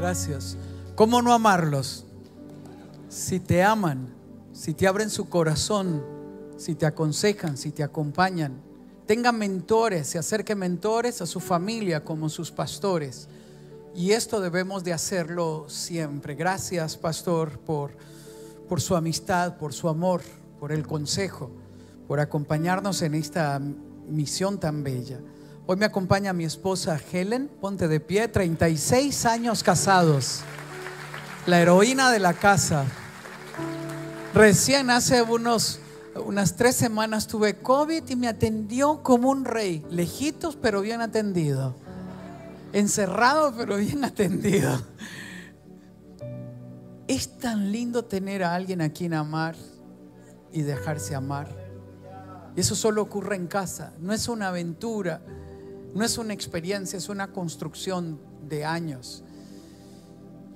Gracias. ¿Cómo no amarlos? Si te aman, si te abren su corazón, si te aconsejan, si te acompañan. Tenga mentores, se acerque mentores a su familia como sus pastores. Y esto debemos de hacerlo siempre. Gracias, pastor, por, por su amistad, por su amor, por el consejo, por acompañarnos en esta misión tan bella. Hoy me acompaña mi esposa Helen, ponte de pie, 36 años casados, la heroína de la casa. Recién hace unos, unas tres semanas tuve COVID y me atendió como un rey, lejitos pero bien atendido, encerrado pero bien atendido. Es tan lindo tener a alguien a quien amar y dejarse amar. Eso solo ocurre en casa, no es una aventura no es una experiencia, es una construcción de años.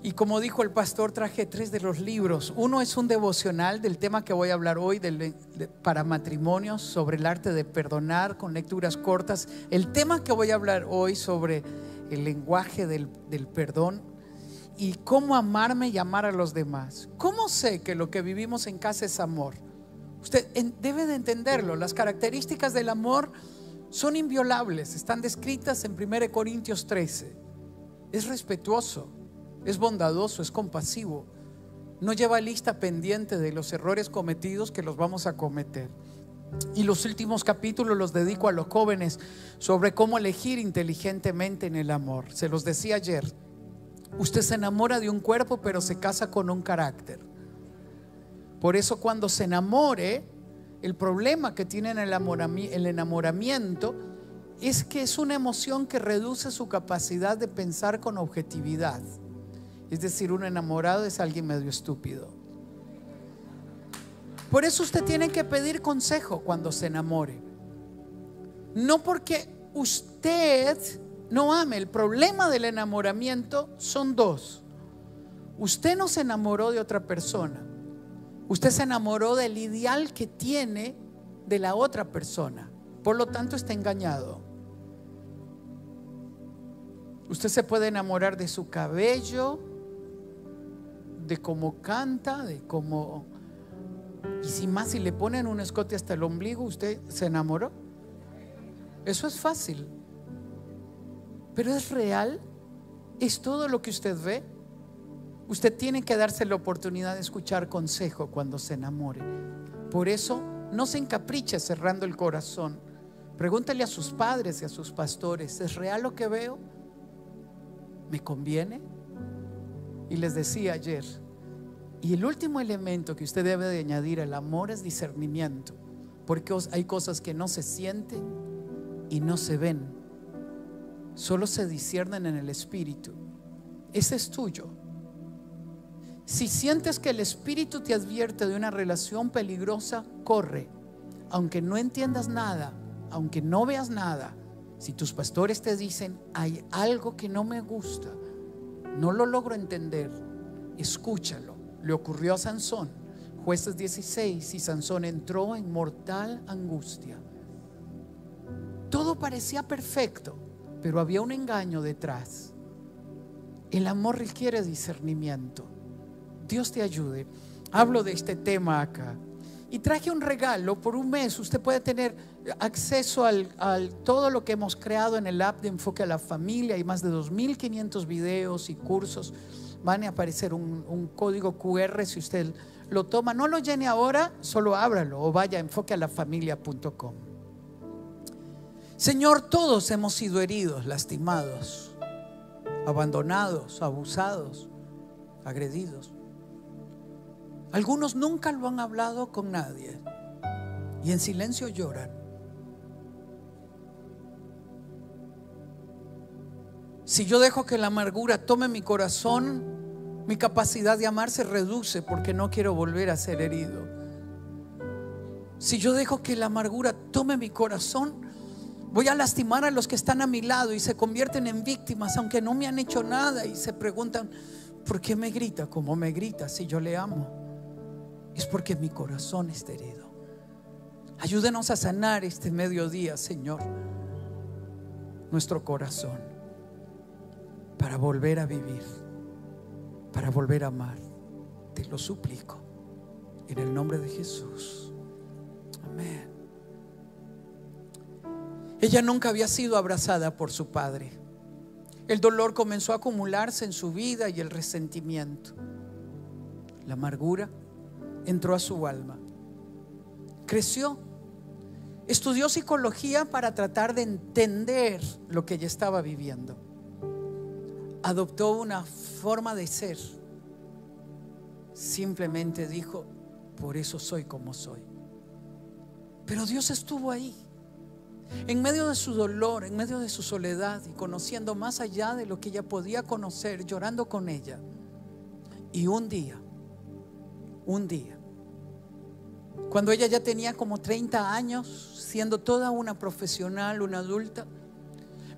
Y como dijo el pastor, traje tres de los libros. Uno es un devocional del tema que voy a hablar hoy para matrimonios, sobre el arte de perdonar con lecturas cortas. El tema que voy a hablar hoy sobre el lenguaje del, del perdón y cómo amarme y amar a los demás. ¿Cómo sé que lo que vivimos en casa es amor? Usted debe de entenderlo. Las características del amor son inviolables, están descritas en 1 Corintios 13. Es respetuoso, es bondadoso, es compasivo. No lleva lista pendiente de los errores cometidos que los vamos a cometer. Y los últimos capítulos los dedico a los jóvenes sobre cómo elegir inteligentemente en el amor. Se los decía ayer. Usted se enamora de un cuerpo, pero se casa con un carácter. Por eso cuando se enamore, el problema que tiene el enamoramiento es que es una emoción que reduce su capacidad de pensar con objetividad. Es decir, un enamorado es alguien medio estúpido. Por eso usted tiene que pedir consejo cuando se enamore. No porque usted no ame. El problema del enamoramiento son dos. Usted no se enamoró de otra persona. Usted se enamoró del ideal que tiene de la otra persona. Por lo tanto, está engañado. Usted se puede enamorar de su cabello, de cómo canta, de cómo... Y si más, si le ponen un escote hasta el ombligo, usted se enamoró. Eso es fácil. Pero es real. Es todo lo que usted ve. Usted tiene que darse la oportunidad de escuchar consejo cuando se enamore. Por eso no se encapriche cerrando el corazón. Pregúntele a sus padres y a sus pastores, ¿es real lo que veo? ¿Me conviene? Y les decía ayer, y el último elemento que usted debe de añadir al amor es discernimiento, porque hay cosas que no se sienten y no se ven, solo se disciernen en el espíritu. Ese es tuyo. Si sientes que el Espíritu te advierte de una relación peligrosa, corre. Aunque no entiendas nada, aunque no veas nada, si tus pastores te dicen, hay algo que no me gusta, no lo logro entender, escúchalo. Le ocurrió a Sansón, jueces 16, y Sansón entró en mortal angustia. Todo parecía perfecto, pero había un engaño detrás. El amor requiere discernimiento. Dios te ayude. Hablo de este tema acá. Y traje un regalo por un mes. Usted puede tener acceso al, todo lo que hemos creado en el app de Enfoque a la Familia. Hay más de 2.500 videos y cursos. Van a aparecer un, un, código QR si usted lo toma. No lo llene ahora, solo ábralo o vaya a enfoquealafamilia.com. Señor, todos hemos sido heridos, lastimados, abandonados, abusados, agredidos. Algunos nunca lo han hablado con nadie y en silencio lloran. Si yo dejo que la amargura tome mi corazón, mi capacidad de amar se reduce porque no quiero volver a ser herido. Si yo dejo que la amargura tome mi corazón, voy a lastimar a los que están a mi lado y se convierten en víctimas, aunque no me han hecho nada y se preguntan, ¿por qué me grita como me grita si yo le amo? Es porque mi corazón está herido. Ayúdenos a sanar este mediodía, Señor, nuestro corazón, para volver a vivir. para volver a amar. Te lo suplico. En el nombre de Jesús. Amén. Ella nunca había sido abrazada por su padre. El dolor comenzó a acumularse en su vida y el resentimiento. La amargura entró a su alma. Creció. Estudió psicología para tratar de entender lo que ella estaba viviendo. Adoptó una forma de ser. Simplemente dijo, por eso soy como soy. Pero Dios estuvo ahí. En medio de su dolor, en medio de su soledad y conociendo más allá de lo que ella podía conocer, llorando con ella. Y un día, un día, cuando ella ya tenía como 30 años, siendo toda una profesional, una adulta,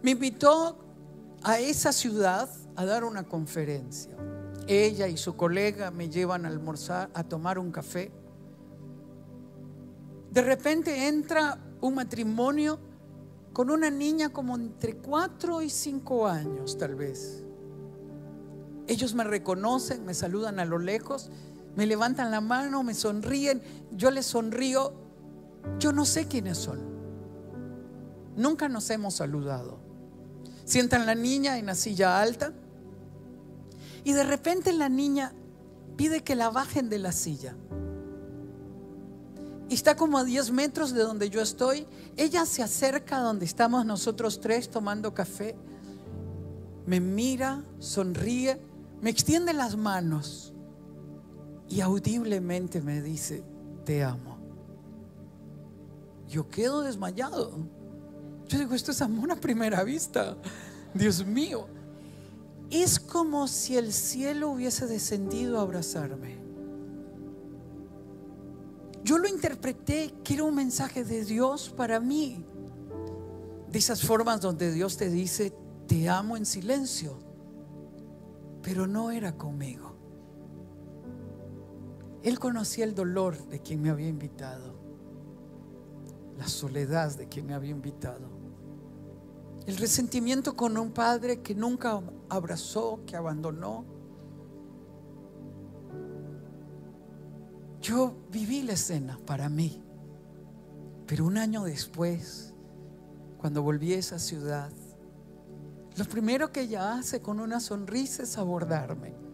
me invitó a esa ciudad a dar una conferencia. Ella y su colega me llevan a almorzar, a tomar un café. De repente entra un matrimonio con una niña como entre 4 y 5 años tal vez. Ellos me reconocen, me saludan a lo lejos, me levantan la mano, me sonríen, yo les sonrío. Yo no sé quiénes son. Nunca nos hemos saludado. Sientan la niña en la silla alta y de repente la niña pide que la bajen de la silla. Y está como a 10 metros de donde yo estoy. Ella se acerca a donde estamos nosotros tres tomando café. Me mira, sonríe, me extiende las manos y audiblemente me dice, te amo. Yo quedo desmayado. Yo digo, esto es amor a primera vista. Dios mío. Es como si el cielo hubiese descendido a abrazarme. Yo lo interpreté que era un mensaje de Dios para mí. De esas formas donde Dios te dice, te amo en silencio. Pero no era conmigo. Él conocía el dolor de quien me había invitado. La soledad de quien me había invitado. El resentimiento con un padre que nunca abrazó, que abandonó. Yo viví la escena para mí, pero un año después, cuando volví a esa ciudad, lo primero que ella hace con una sonrisa es abordarme.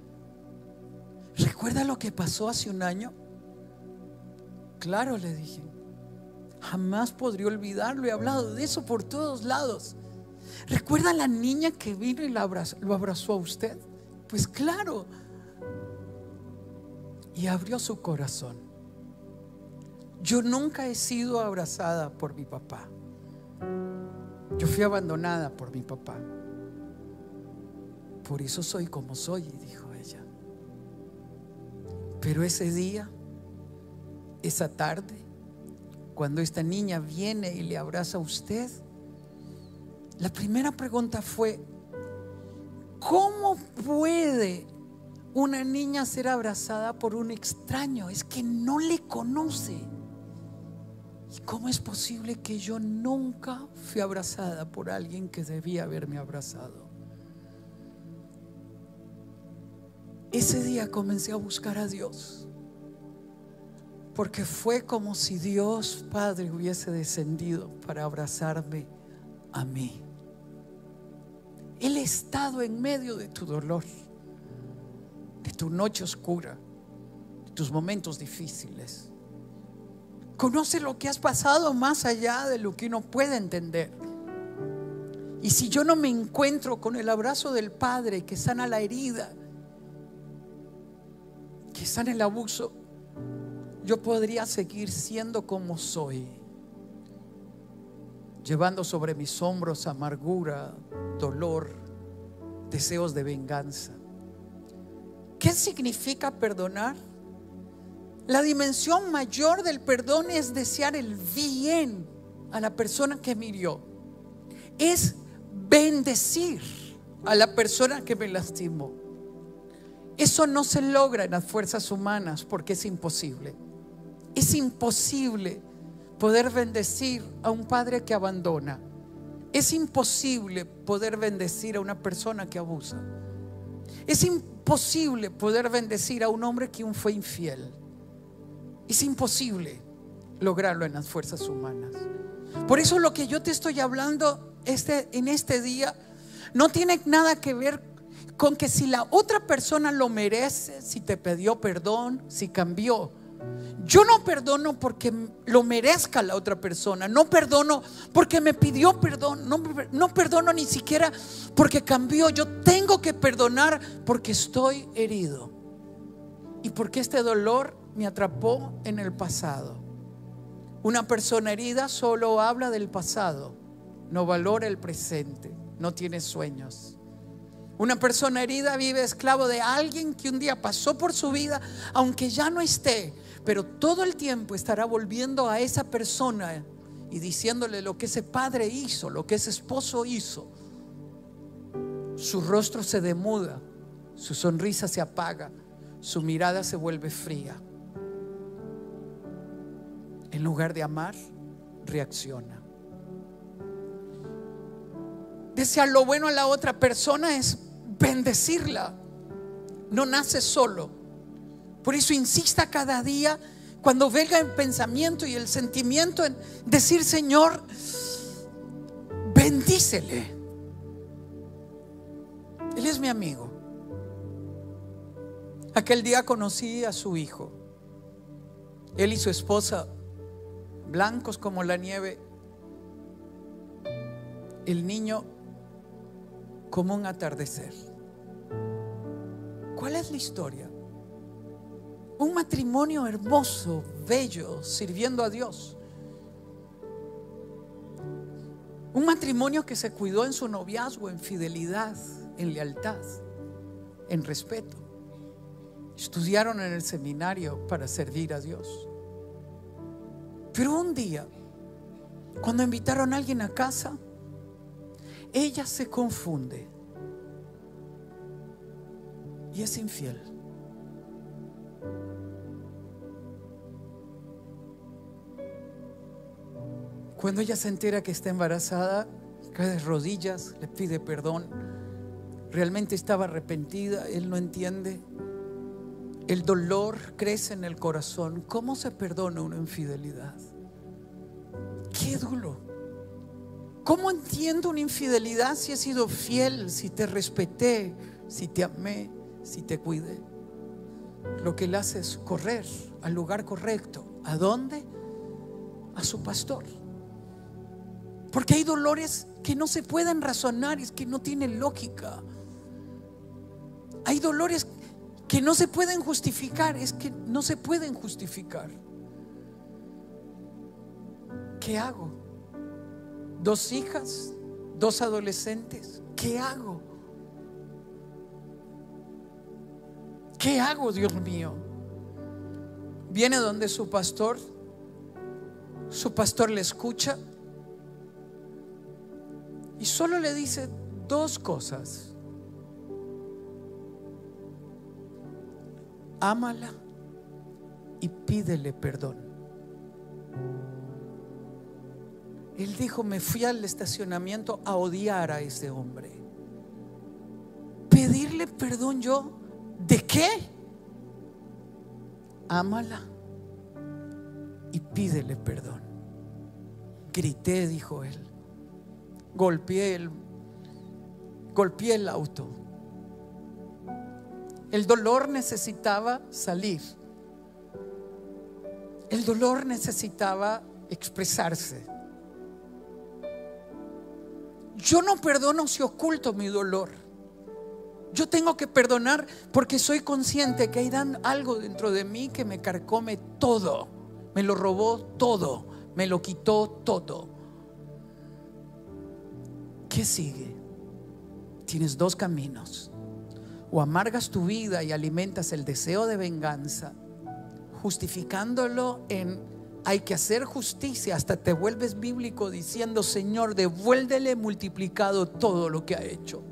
¿Recuerda lo que pasó hace un año? Claro, le dije. Jamás podría olvidarlo. He hablado de eso por todos lados. ¿Recuerda la niña que vino y lo abrazó, a usted? Pues claro. Y abrió su corazón. Yo nunca he sido abrazada por mi papá. Yo fui abandonada por mi papá. Por eso soy como soy, dijo. Pero ese día, esa tarde, cuando esta niña viene y le abraza a usted, la primera pregunta fue, ¿cómo puede una niña ser abrazada por un extraño? Es que no le conoce. ¿Y cómo es posible que yo nunca fui abrazada por alguien que debía haberme abrazado? Ese día comencé a buscar a Dios. Porque fue como si Dios Padre hubiese descendido para abrazarme a mí. Él ha estado en medio de tu dolor, de tu noche oscura, de tus momentos difíciles. Conoce lo que has pasado más allá de lo que uno puede entender. Y si yo no me encuentro con el abrazo del Padre que sana la herida, que sana el abuso, yo podría seguir siendo como soy llevando sobre mis hombros amargura, dolor, deseos de venganza. ¿Qué significa perdonar? La dimensión mayor del perdón es desear el bien a la persona que me hirió. Es bendecir a la persona que me lastimó. Eso no se logra en las fuerzas humanas porque es imposible. Es imposible poder bendecir a un padre que abandona. Es imposible poder bendecir a una persona que abusa. Es imposible poder bendecir a un hombre que aún fue infiel. Es imposible lograrlo en las fuerzas humanas. Por eso lo que yo te estoy hablando este, en este día no tiene nada que ver con que si la otra persona lo merece, si te pidió perdón, si cambió. Yo no perdono porque lo merezca la otra persona, no perdono porque me pidió perdón, no, no perdono ni siquiera porque cambió. Yo tengo que perdonar porque estoy herido y porque este dolor me atrapó en el pasado. Una persona herida solo habla del pasado, no valora el presente, no tiene sueños. Una persona herida vive esclavo de alguien que un día pasó por su vida, aunque ya no esté, pero todo el tiempo estará volviendo a esa persona y diciéndole lo que ese padre hizo, lo que ese esposo hizo. Su rostro se demuda, su sonrisa se apaga, su mirada se vuelve fría. En lugar de amar, reacciona. Desear lo bueno a la otra persona es bendecirla. No nace solo. Por eso insista cada día cuando venga el pensamiento y el sentimiento en decir, Señor, bendícele. Él es mi amigo. Aquel día conocí a su hijo. Él y su esposa blancos como la nieve, el niño como un atardecer. ¿Cuál es la historia? Un matrimonio hermoso, bello, sirviendo a Dios. Un matrimonio que se cuidó en su noviazgo, en fidelidad, en lealtad, en respeto. Estudiaron en el seminario para servir a Dios. Pero un día, cuando invitaron a alguien a casa, ella se confunde y es infiel. Cuando ella se entera que está embarazada, cae de rodillas, le pide perdón. Realmente estaba arrepentida, él no entiende. El dolor crece en el corazón. ¿Cómo se perdona una infidelidad? Qué duro. ¿Cómo entiendo una infidelidad si he sido fiel, si te respeté, si te amé, si te cuidé? Lo que él hace es correr al lugar correcto. ¿A dónde? A su pastor. Porque hay dolores que no se pueden razonar, es que no tienen lógica. Hay dolores que no se pueden justificar, es que no se pueden justificar. ¿Qué hago? Dos hijas, dos adolescentes, ¿qué hago? ¿Qué hago, Dios mío? Viene donde su pastor, su pastor le escucha y solo le dice dos cosas. ámala y pídele perdón. Él dijo, me fui al estacionamiento a odiar a ese hombre. Pedirle perdón yo, ¿de qué? Ámala y pídele perdón. Grité, dijo él. Golpeé el, golpeé el auto el dolor necesitaba salir. El dolor necesitaba expresarse. Yo no perdono si oculto mi dolor. Yo tengo que perdonar porque soy consciente que hay algo dentro de mí que me carcome todo. Me lo robó todo. Me lo quitó todo. ¿Qué sigue? Tienes dos caminos o amargas tu vida y alimentas el deseo de venganza, justificándolo en hay que hacer justicia, hasta te vuelves bíblico diciendo, Señor, devuélvele multiplicado todo lo que ha hecho.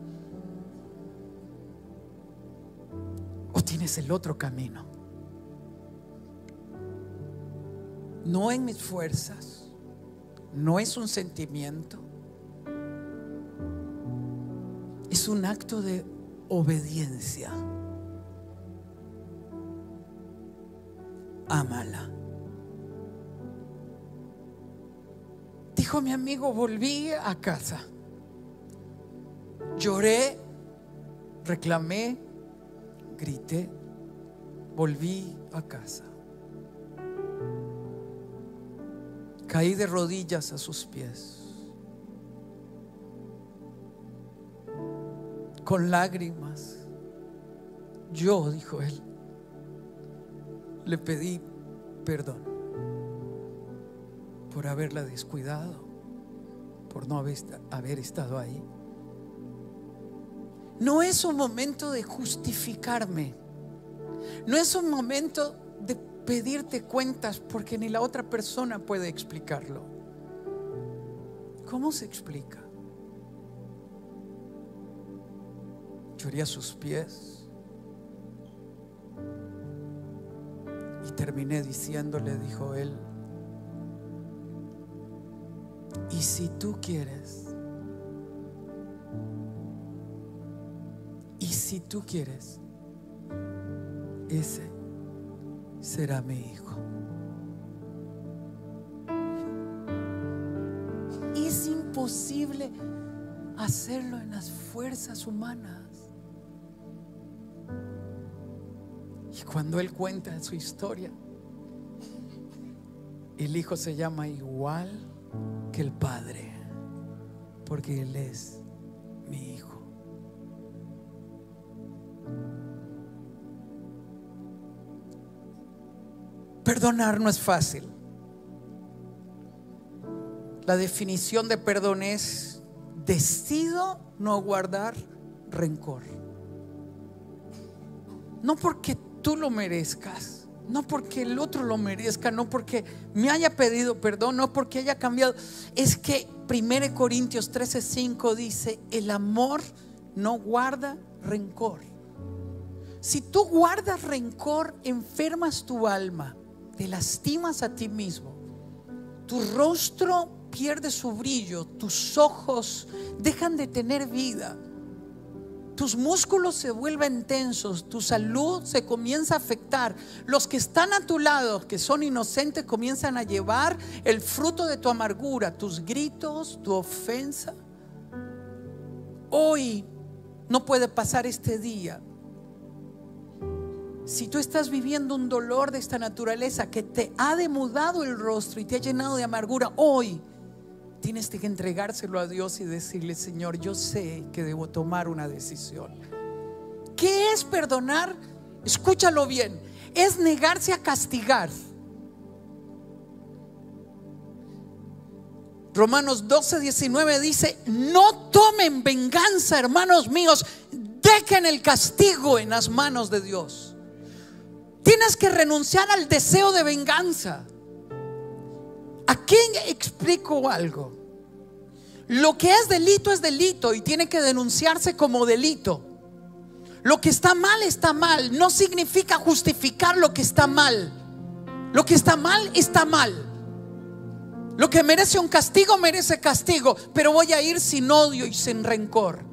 es el otro camino. No en mis fuerzas, no es un sentimiento, es un acto de obediencia. Ámala. Dijo mi amigo, volví a casa. Lloré, reclamé, grité, volví a casa. Caí de rodillas a sus pies. Con lágrimas. Yo, dijo él, le pedí perdón por haberla descuidado, por no haber, estado ahí. No es un momento de justificarme. No es un momento de pedirte cuentas porque ni la otra persona puede explicarlo. ¿Cómo se explica? Lloré a sus pies y terminé diciéndole, dijo él, y si tú quieres, y si tú quieres, ese será mi hijo. Es imposible hacerlo en las fuerzas humanas. Y cuando él cuenta su historia, el hijo se llama igual que el Padre, porque Él es mi Hijo. Perdonar no es fácil. La definición de perdón es decido no guardar rencor. No porque tú lo merezcas no porque el otro lo merezca, no porque me haya pedido perdón, no porque haya cambiado. Es que 1 Corintios 13:5 dice, el amor no guarda rencor. Si tú guardas rencor, enfermas tu alma, te lastimas a ti mismo. Tu rostro pierde su brillo, tus ojos dejan de tener vida tus músculos se vuelven tensos, tu salud se comienza a afectar. Los que están a tu lado, que son inocentes, comienzan a llevar el fruto de tu amargura, tus gritos, tu ofensa. Hoy no puede pasar este día. Si tú estás viviendo un dolor de esta naturaleza que te ha demudado el rostro y te ha llenado de amargura, hoy Tienes que entregárselo a Dios y decirle, Señor, yo sé que debo tomar una decisión. ¿Qué es perdonar? Escúchalo bien. Es negarse a castigar. Romanos 12, 19 dice, no tomen venganza, hermanos míos, dejen el castigo en las manos de Dios. Tienes que renunciar al deseo de venganza. ¿A quién explico algo? Lo que es delito es delito y tiene que denunciarse como delito. Lo que está mal está mal. No significa justificar lo que está mal. Lo que está mal está mal. Lo que merece un castigo merece castigo, pero voy a ir sin odio y sin rencor.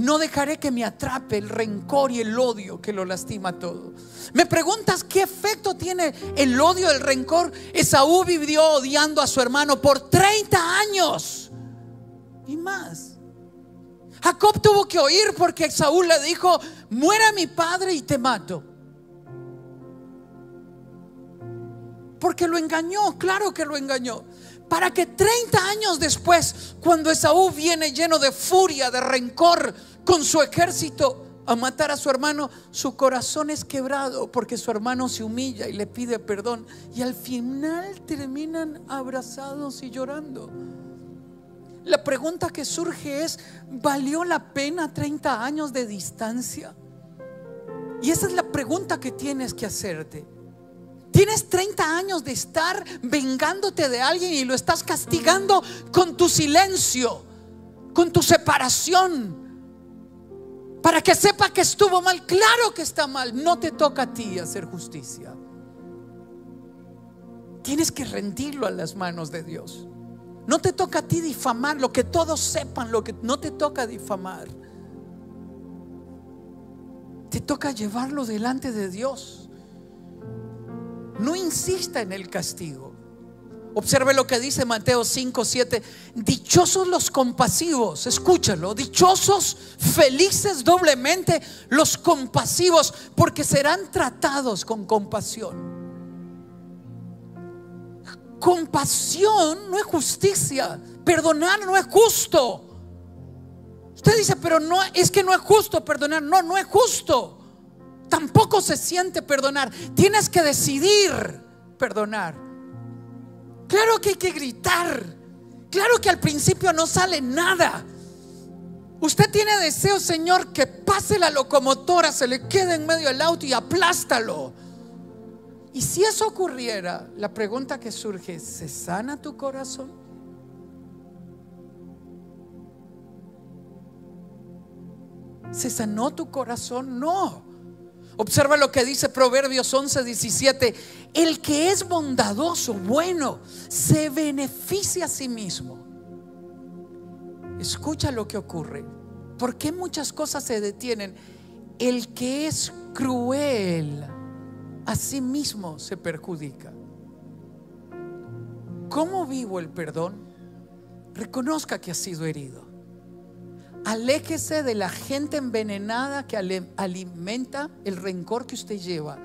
No dejaré que me atrape el rencor y el odio que lo lastima todo. Me preguntas qué efecto tiene el odio, el rencor. Esaú vivió odiando a su hermano por 30 años y más. Jacob tuvo que oír porque Esaú le dijo, muera mi padre y te mato. Porque lo engañó, claro que lo engañó para que 30 años después, cuando Esaú viene lleno de furia, de rencor, con su ejército a matar a su hermano, su corazón es quebrado porque su hermano se humilla y le pide perdón. Y al final terminan abrazados y llorando. La pregunta que surge es, ¿valió la pena 30 años de distancia? Y esa es la pregunta que tienes que hacerte. Tienes 30 años de estar vengándote de alguien y lo estás castigando con tu silencio, con tu separación. Para que sepa que estuvo mal. Claro que está mal. No te toca a ti hacer justicia. Tienes que rendirlo a las manos de Dios. No te toca a ti difamar, lo que todos sepan, lo que no te toca difamar. Te toca llevarlo delante de Dios No insista en el castigo. Observe lo que dice Mateo 5, 7. Dichosos los compasivos, escúchalo. Dichosos, felices doblemente los compasivos, porque serán tratados con compasión. Compasión no es justicia. Perdonar no es justo. Usted dice, pero no es que no es justo perdonar. No, no es justo. Tampoco se siente perdonar. Tienes que decidir perdonar. Claro que hay que gritar. Claro que al principio no sale nada. Usted tiene deseo, Señor, que pase la locomotora, se le quede en medio del auto y aplástalo. Y si eso ocurriera, la pregunta que surge, ¿se sana tu corazón? ¿Se sanó tu corazón? No. Observa lo que dice Proverbios 11, 17. El que es bondadoso, bueno, se beneficia a sí mismo. Escucha lo que ocurre. ¿Por qué muchas cosas se detienen? El que es cruel a sí mismo se perjudica. ¿Cómo vivo el perdón? Reconozca que ha sido herido. Aléjese de la gente envenenada que alimenta el rencor que usted lleva.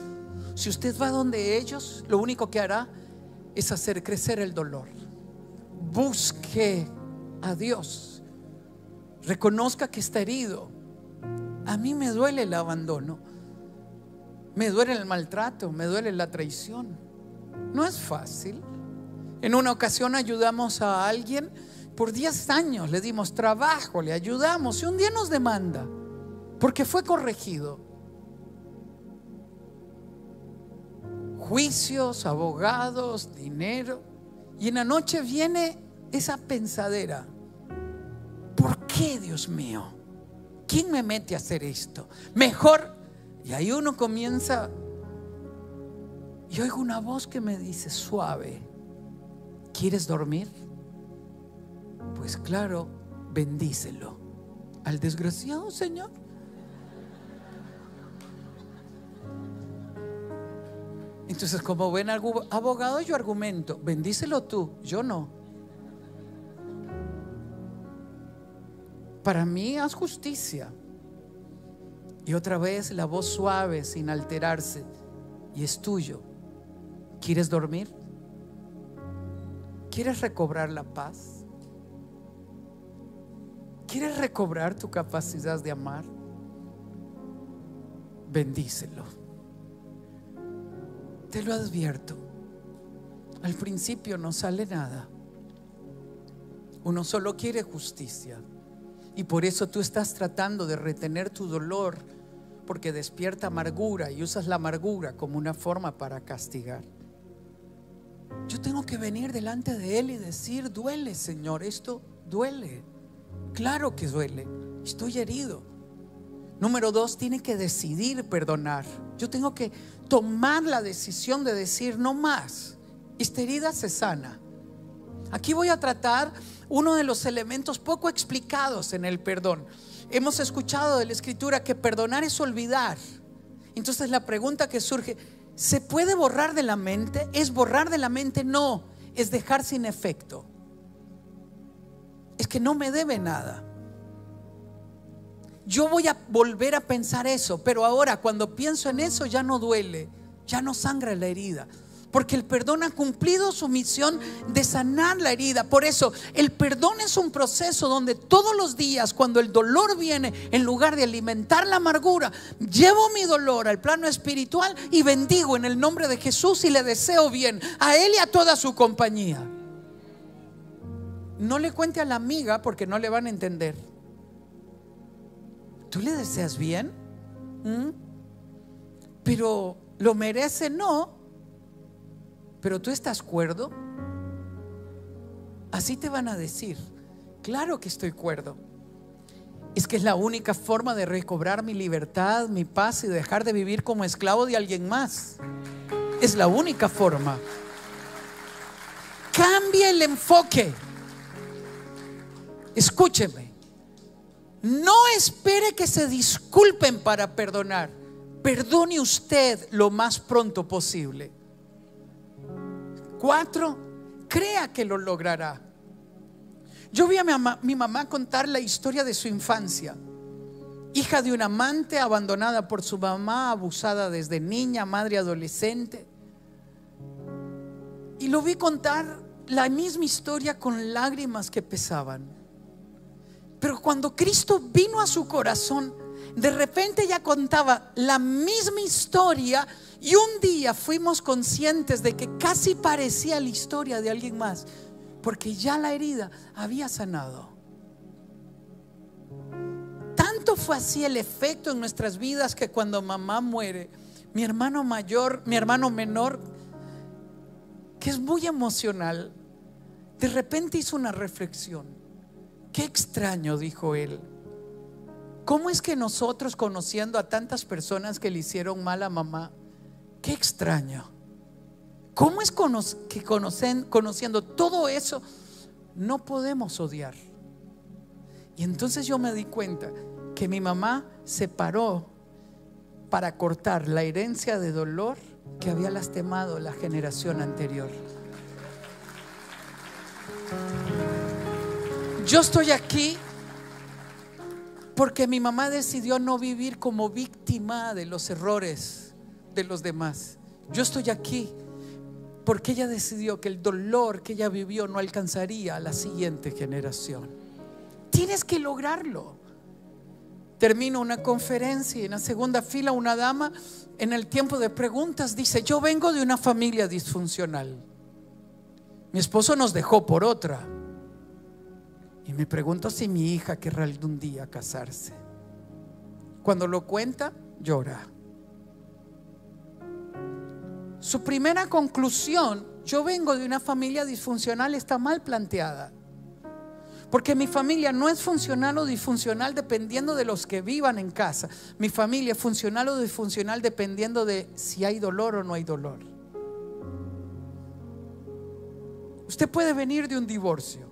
Si usted va donde ellos, lo único que hará es hacer crecer el dolor. Busque a Dios. Reconozca que está herido. A mí me duele el abandono. Me duele el maltrato, me duele la traición. No es fácil. En una ocasión ayudamos a alguien por 10 años le dimos trabajo, le ayudamos y un día nos demanda porque fue corregido. Juicios, abogados, dinero. Y en la noche viene esa pensadera. ¿Por qué, Dios mío? ¿Quién me mete a hacer esto? Mejor. Y ahí uno comienza. Y oigo una voz que me dice, suave, ¿quieres dormir? Pues claro, bendícelo. Al desgraciado Señor. Entonces, como buen abogado, yo argumento, bendícelo tú, yo no. Para mí haz justicia. Y otra vez la voz suave, sin alterarse, y es tuyo. ¿Quieres dormir? ¿Quieres recobrar la paz? ¿Quieres recobrar tu capacidad de amar? Bendícelo. Te lo advierto. Al principio no sale nada. Uno solo quiere justicia. Y por eso tú estás tratando de retener tu dolor porque despierta amargura y usas la amargura como una forma para castigar. Yo tengo que venir delante de Él y decir, duele Señor, esto duele. Claro que duele. Estoy herido. Número dos, tiene que decidir perdonar. Yo tengo que tomar la decisión de decir no más. Esta herida se sana. Aquí voy a tratar uno de los elementos poco explicados en el perdón. Hemos escuchado de la escritura que perdonar es olvidar. Entonces la pregunta que surge, ¿se puede borrar de la mente? ¿Es borrar de la mente? No, es dejar sin efecto es que no me debe nada. Yo voy a volver a pensar eso, pero ahora cuando pienso en eso ya no duele, ya no sangra la herida. Porque el perdón ha cumplido su misión de sanar la herida. Por eso, el perdón es un proceso donde todos los días, cuando el dolor viene, en lugar de alimentar la amargura, llevo mi dolor al plano espiritual y bendigo en el nombre de Jesús y le deseo bien a él y a toda su compañía. No le cuente a la amiga porque no le van a entender. ¿Tú le deseas bien? ¿Mm? Pero lo merece, no. Pero tú estás cuerdo. Así te van a decir. Claro que estoy cuerdo. Es que es la única forma de recobrar mi libertad, mi paz y dejar de vivir como esclavo de alguien más. Es la única forma. Cambia el enfoque. Escúcheme, no espere que se disculpen para perdonar. Perdone usted lo más pronto posible. Cuatro, crea que lo logrará. Yo vi a mi mamá, contar la historia de su infancia. Hija de un amante, abandonada por su mamá, abusada desde niña, madre adolescente. Y lo vi contar la misma historia con lágrimas que pesaban. Pero cuando Cristo vino a su corazón, de repente ella contaba la misma historia y un día fuimos conscientes de que casi parecía la historia de alguien más, porque ya la herida había sanado. Tanto fue así el efecto en nuestras vidas que cuando mamá muere, mi hermano mayor, mi hermano menor, que es muy emocional, de repente hizo una reflexión. Qué extraño, dijo él. ¿Cómo es que nosotros, conociendo a tantas personas que le hicieron mal a mamá, qué extraño? ¿Cómo es que conocen, conociendo todo eso, no podemos odiar? Y entonces yo me di cuenta que mi mamá se paró para cortar la herencia de dolor que había lastimado la generación anterior. Yo estoy aquí porque mi mamá decidió no vivir como víctima de los errores de los demás. Yo estoy aquí porque ella decidió que el dolor que ella vivió no alcanzaría a la siguiente generación. Tienes que lograrlo. Termino una conferencia y en la segunda fila una dama en el tiempo de preguntas dice, yo vengo de una familia disfuncional. Mi esposo nos dejó por otra. Y me pregunto si mi hija querrá algún día casarse. Cuando lo cuenta, llora. Su primera conclusión, yo vengo de una familia disfuncional, está mal planteada. Porque mi familia no es funcional o disfuncional dependiendo de los que vivan en casa. Mi familia es funcional o disfuncional dependiendo de si hay dolor o no hay dolor. Usted puede venir de un divorcio.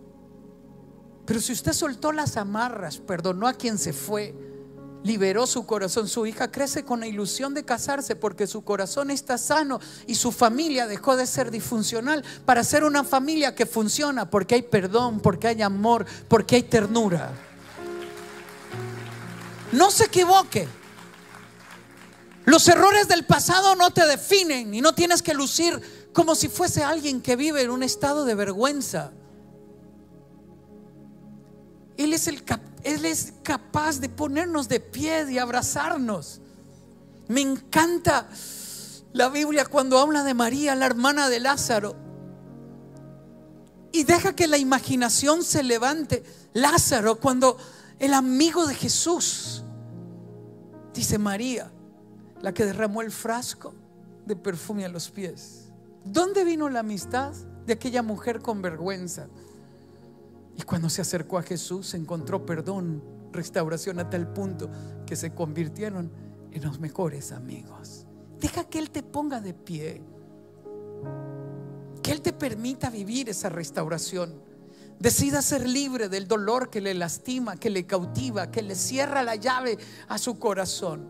Pero si usted soltó las amarras, perdonó a quien se fue, liberó su corazón, su hija crece con la ilusión de casarse porque su corazón está sano y su familia dejó de ser disfuncional para ser una familia que funciona porque hay perdón, porque hay amor, porque hay ternura. No se equivoque. Los errores del pasado no te definen y no tienes que lucir como si fuese alguien que vive en un estado de vergüenza. Él es, el, Él es capaz de ponernos de pie y abrazarnos. Me encanta la Biblia cuando habla de María, la hermana de Lázaro. Y deja que la imaginación se levante. Lázaro, cuando el amigo de Jesús, dice María, la que derramó el frasco de perfume a los pies. ¿Dónde vino la amistad de aquella mujer con vergüenza? Y cuando se acercó a Jesús encontró perdón, restauración a tal punto que se convirtieron en los mejores amigos. Deja que Él te ponga de pie. Que Él te permita vivir esa restauración. Decida ser libre del dolor que le lastima, que le cautiva, que le cierra la llave a su corazón.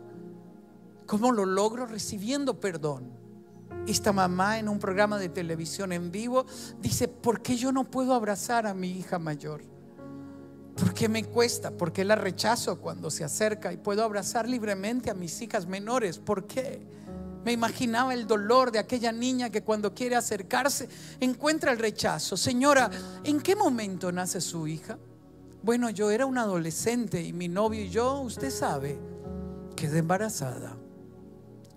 ¿Cómo lo logro? Recibiendo perdón esta mamá en un programa de televisión en vivo dice, ¿por qué yo no puedo abrazar a mi hija mayor? ¿Por qué me cuesta? ¿Por qué la rechazo cuando se acerca y puedo abrazar libremente a mis hijas menores? ¿Por qué? Me imaginaba el dolor de aquella niña que cuando quiere acercarse encuentra el rechazo. Señora, ¿en qué momento nace su hija? Bueno, yo era una adolescente y mi novio y yo, usted sabe, quedé embarazada.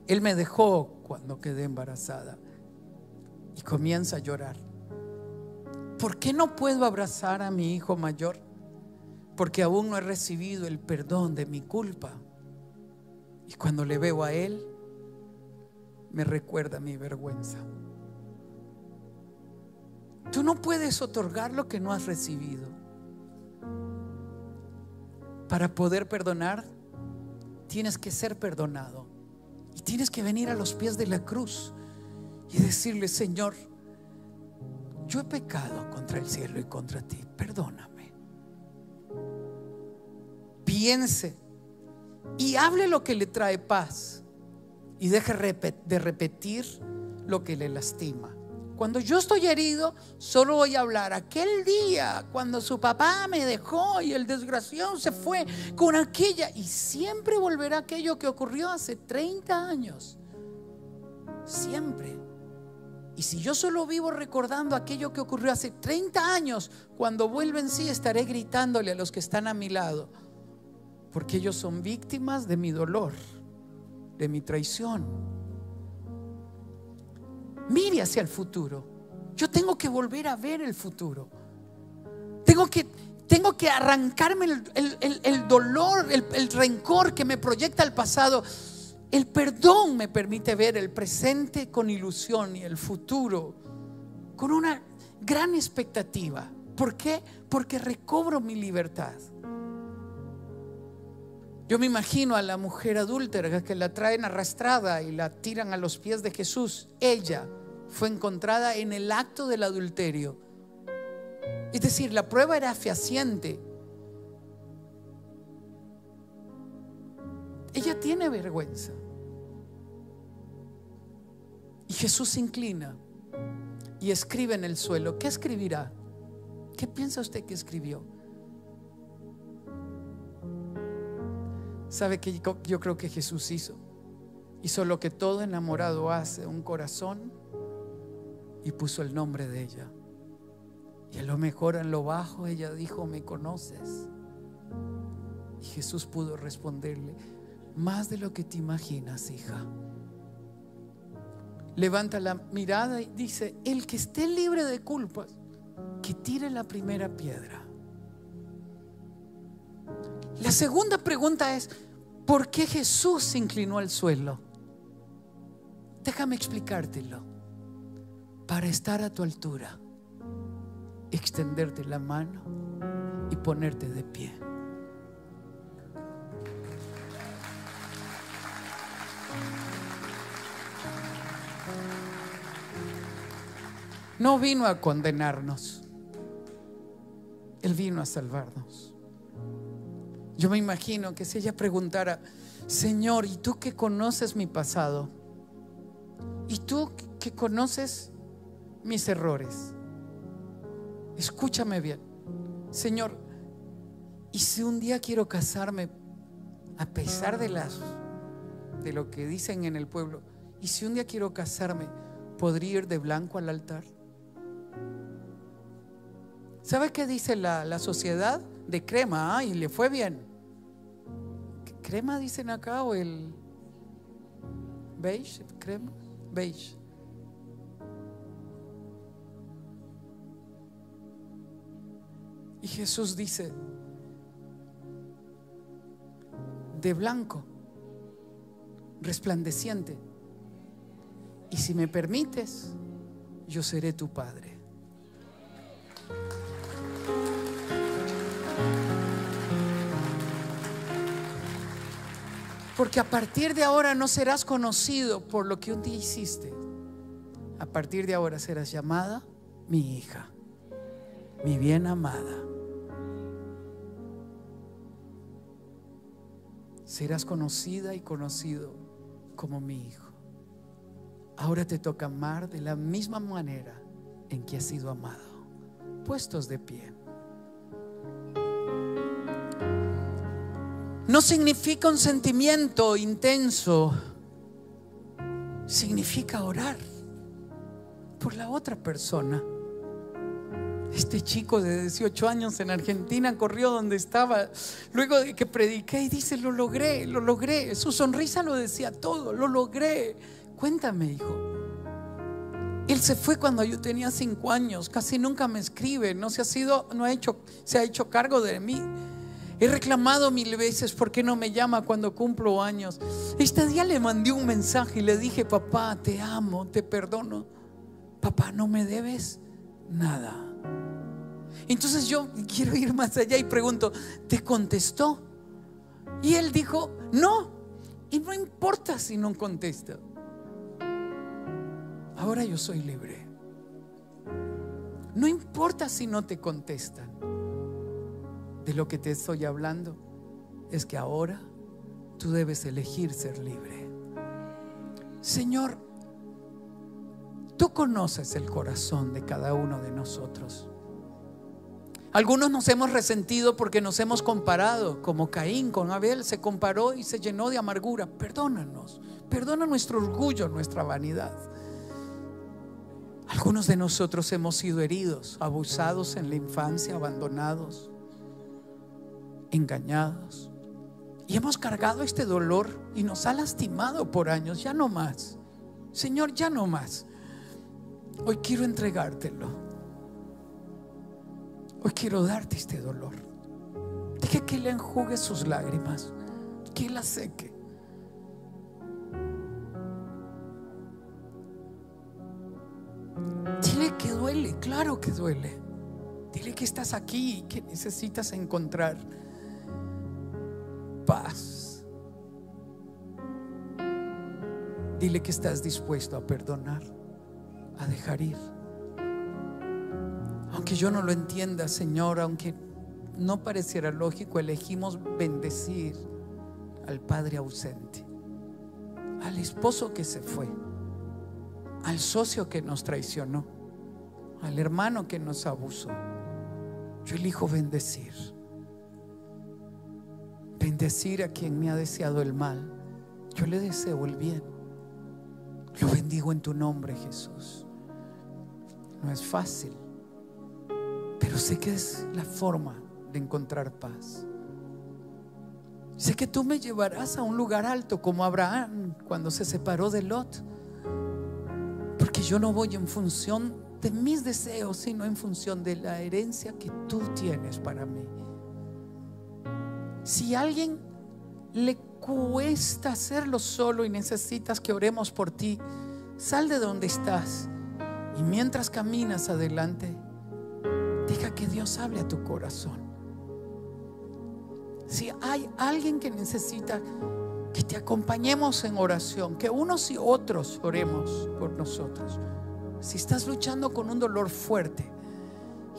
Él me dejó cuando quedé embarazada y comienza a llorar. ¿Por qué no puedo abrazar a mi hijo mayor? Porque aún no he recibido el perdón de mi culpa. Y cuando le veo a él, me recuerda mi vergüenza. Tú no puedes otorgar lo que no has recibido. Para poder perdonar, tienes que ser perdonado. Y tienes que venir a los pies de la cruz y decirle, Señor, yo he pecado contra el cielo y contra ti, perdóname. Piense y hable lo que le trae paz y deje de repetir lo que le lastima. Cuando yo estoy herido, solo voy a hablar aquel día cuando su papá me dejó y el desgraciado se fue con aquella. Y siempre volverá aquello que ocurrió hace 30 años. Siempre. Y si yo solo vivo recordando aquello que ocurrió hace 30 años, cuando vuelva en sí estaré gritándole a los que están a mi lado, porque ellos son víctimas de mi dolor, de mi traición. Mire hacia el futuro. Yo tengo que volver a ver el futuro. Tengo que, tengo que arrancarme el, dolor, el, el rencor que me proyecta al pasado el perdón me permite ver el presente con ilusión y el futuro con una gran expectativa. ¿Por qué? Porque recobro mi libertad. Yo me imagino a la mujer adúltera que la traen arrastrada y la tiran a los pies de Jesús. Ella fue encontrada en el acto del adulterio. Es decir, la prueba era fehaciente. Ella tiene vergüenza. Y Jesús se inclina y escribe en el suelo. ¿Qué escribirá? ¿Qué piensa usted que escribió? ¿Sabe que yo creo que Jesús hizo? Hizo lo que todo enamorado hace, un corazón, y puso el nombre de ella. Y a lo mejor en lo bajo ella dijo, me conoces. Y Jesús pudo responderle, más de lo que te imaginas, hija. Levanta la mirada y dice, el que esté libre de culpas, que tire la primera piedra. La segunda pregunta es, ¿por qué Jesús se inclinó al suelo? Déjame explicártelo. Para estar a tu altura, extenderte la mano y ponerte de pie. no vino a condenarnos, Él vino a salvarnos. Yo me imagino que si ella preguntara, Señor, ¿y tú que conoces mi pasado? ¿Y tú que conoces mis errores? Escúchame bien, Señor, ¿y si un día quiero casarme a pesar de las de lo que dicen en el pueblo? ¿Y si un día quiero casarme, podría ir de blanco al altar? ¿Sabe qué dice la, sociedad? De crema, ah, y le fue bien. ¿Crema dicen acá o el beige? ¿Crema? Beige. Y Jesús dice, de blanco, resplandeciente. Y si me permites, yo seré tu Padre. Porque a partir de ahora no serás conocido por lo que un día hiciste. A partir de ahora serás llamada mi hija, mi bien amada. Serás conocida y conocido como mi hijo. Ahora te toca amar de la misma manera en que has sido amado. Puestos de pie. No significa un sentimiento intenso, significa orar por la otra persona. Este chico de 18 años en Argentina corrió donde estaba luego de que prediqué y dice, lo logré, lo logré. Su sonrisa lo decía todo, lo logré. Cuéntame, hijo. Él se fue cuando yo tenía 5 años, casi nunca me escribe, no se ha sido, no ha hecho, se ha hecho cargo de mí. He reclamado mil veces por qué no me llama cuando cumplo años. Este día le mandé un mensaje y le dije, papá, te amo, te perdono. Papá, no me debes nada. Entonces yo quiero ir más allá y pregunto, ¿te contestó? Y él dijo, no. Y no importa si no contesta. Ahora yo soy libre. No importa si no te contestan de lo que te estoy hablando es que ahora tú debes elegir ser libre. Señor, Tú conoces el corazón de cada uno de nosotros. Algunos nos hemos resentido porque nos hemos comparado, como Caín con Abel, se comparó y se llenó de amargura. Perdónanos, perdona nuestro orgullo, nuestra vanidad. Algunos de nosotros hemos sido heridos, abusados en la infancia, abandonados, engañados. Y hemos cargado este dolor y nos ha lastimado por años. Ya no más. Señor, ya no más. Hoy quiero entregártelo. Hoy quiero darte este dolor. Dije que le enjugue sus lágrimas, que la seque. Dile que duele, claro que duele. Dile que estás aquí y que necesitas encontrar paz. Dile que estás dispuesto a perdonar, a dejar ir. Aunque yo no lo entienda, Señor, aunque no pareciera lógico, elegimos bendecir al Padre ausente, al esposo que se fue, al socio que nos traicionó, al hermano que nos abusó. Yo elijo bendecir. Bendecir a quien me ha deseado el mal. Yo le deseo el bien. Lo bendigo en tu nombre, Jesús. No es fácil. Pero sé que es la forma de encontrar paz. Sé que tú me llevarás a un lugar alto como Abraham cuando se separó de Lot. Porque yo no voy en función de mis deseos, sino en función de la herencia que tú tienes para mí. Si alguien le cuesta hacerlo solo y necesitas que oremos por ti, sal de donde estás y mientras caminas adelante, Deja que Dios hable a tu corazón. Si hay alguien que necesita que te acompañemos en oración, que unos y otros oremos por nosotros. Si estás luchando con un dolor fuerte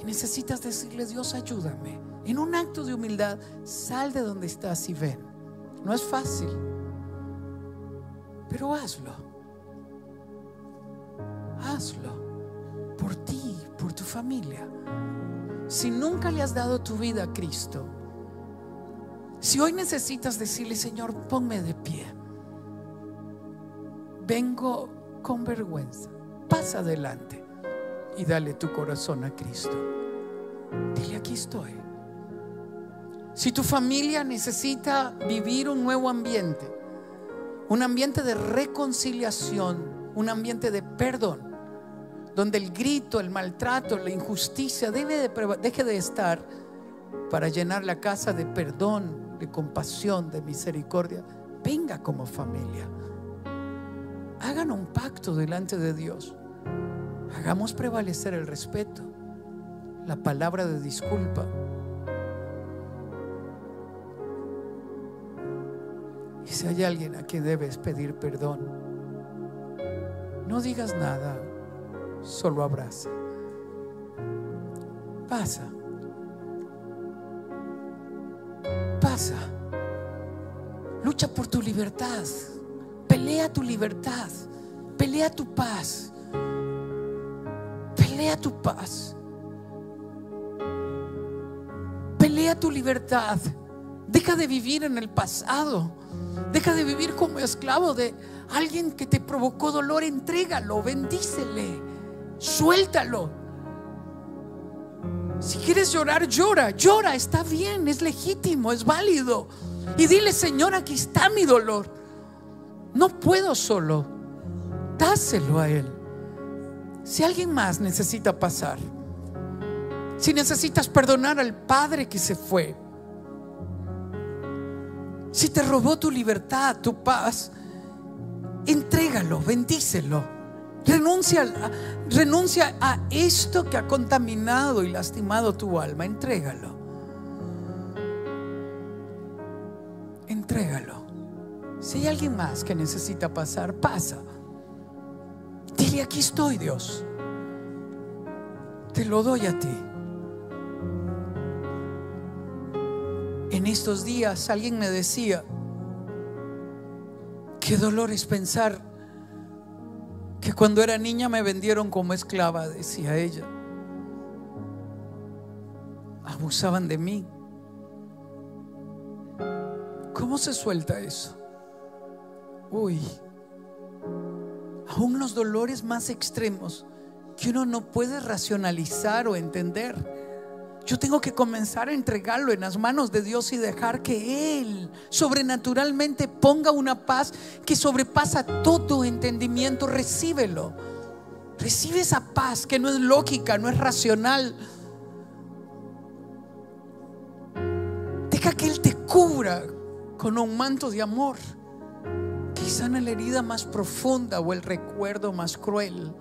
y necesitas decirle, Dios, ayúdame, en un acto de humildad, sal de donde estás y ven. No es fácil, pero hazlo. Hazlo por ti, por tu familia si nunca le has dado tu vida a Cristo, si hoy necesitas decirle, Señor, ponme de pie, vengo con vergüenza, pasa adelante y dale tu corazón a Cristo. Dile, aquí estoy. Si tu familia necesita vivir un nuevo ambiente, un ambiente de reconciliación, un ambiente de perdón, donde el grito, el maltrato, la injusticia debe de, deje de estar para llenar la casa de perdón, de compasión, de misericordia. Venga como familia. Hagan un pacto delante de Dios. Hagamos prevalecer el respeto, la palabra de disculpa. Y si hay alguien a quien debes pedir perdón, no digas nada solo abraza. Pasa. Pasa. Lucha por tu libertad. Pelea tu libertad. Pelea tu paz. Pelea tu paz. Pelea tu libertad. Deja de vivir en el pasado. Deja de vivir como esclavo de alguien que te provocó dolor. Entrégalo, bendícele. Suéltalo. Si quieres llorar, llora, llora, está bien, es legítimo, es válido. Y dile, Señor, aquí está mi dolor. No puedo solo. Dáselo a Él. Si alguien más necesita pasar, si necesitas perdonar al Padre que se fue, si te robó tu libertad, tu paz, entrégalo, bendícelo. Renuncia, renuncia a esto que ha contaminado y lastimado tu alma. Entrégalo. Entrégalo. Si hay alguien más que necesita pasar, pasa. Dile, aquí estoy, Dios. Te lo doy a ti. En estos días alguien me decía, qué dolor es pensar que cuando era niña me vendieron como esclava, decía ella. Abusaban de mí. ¿Cómo se suelta eso? Uy, aún los dolores más extremos que uno no puede racionalizar o entender. Yo tengo que comenzar a entregarlo en las manos de Dios y dejar que Él sobrenaturalmente ponga una paz que sobrepasa todo entendimiento. Recíbelo. Recibe esa paz que no es lógica, no es racional. Deja que Él te cubra con un manto de amor que sana la herida más profunda o el recuerdo más cruel.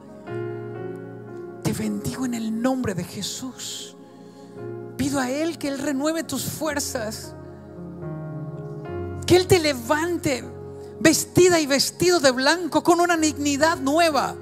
Te bendigo en el nombre de Jesús. Pido a Él que Él renueve tus fuerzas. Que Él te levante vestida y vestido de blanco con una dignidad nueva.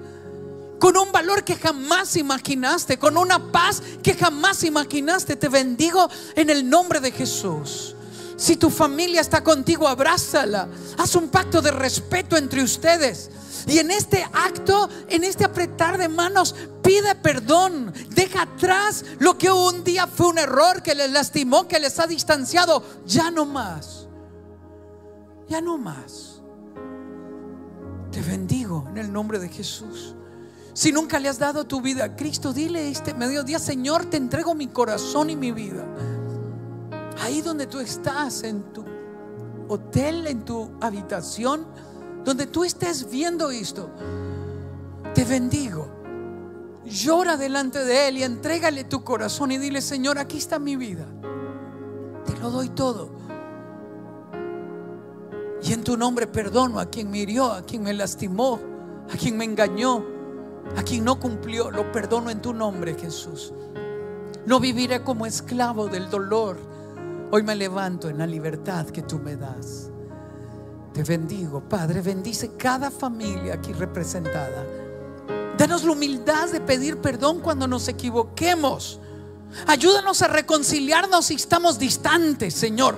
Con un valor que jamás imaginaste. Con una paz que jamás imaginaste. Te bendigo en el nombre de Jesús. Si tu familia está contigo, abrázala. Haz un pacto de respeto entre ustedes. Y en este acto, en este apretar de manos, pide perdón. Deja atrás lo que un día fue un error que les lastimó, que les ha distanciado. Ya no más. Ya no más. Te bendigo en el nombre de Jesús. Si nunca le has dado tu vida a Cristo, dile este mediodía, Señor, te entrego mi corazón y mi vida. Ahí donde tú estás, en tu hotel, en tu habitación, donde tú estés viendo esto, te bendigo. Llora delante de Él y entrégale tu corazón y dile, Señor, aquí está mi vida. Te lo doy todo. Y en tu nombre perdono a quien me hirió, a quien me lastimó, a quien me engañó, a quien no cumplió. Lo perdono en tu nombre, Jesús. No viviré como esclavo del dolor. Hoy me levanto en la libertad que tú me das. Te bendigo, Padre. Bendice cada familia aquí representada. Danos la humildad de pedir perdón cuando nos equivoquemos. Ayúdanos a reconciliarnos si estamos distantes, Señor.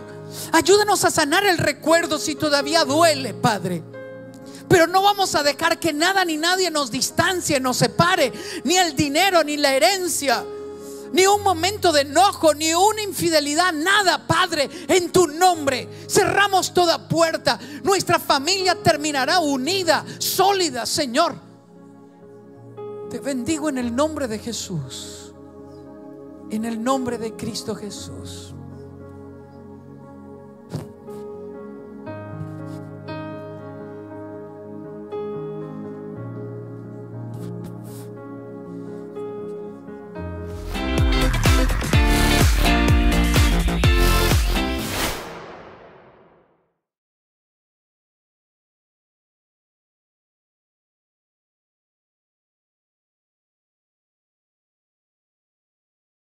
Ayúdanos a sanar el recuerdo si todavía duele, Padre. Pero no vamos a dejar que nada ni nadie nos distancie, nos separe, ni el dinero, ni la herencia, ni un momento de enojo, ni una infidelidad, nada, Padre, en tu nombre. Cerramos toda puerta. Nuestra familia terminará unida, sólida, Señor. Te bendigo en el nombre de Jesús. En el nombre de Cristo Jesús.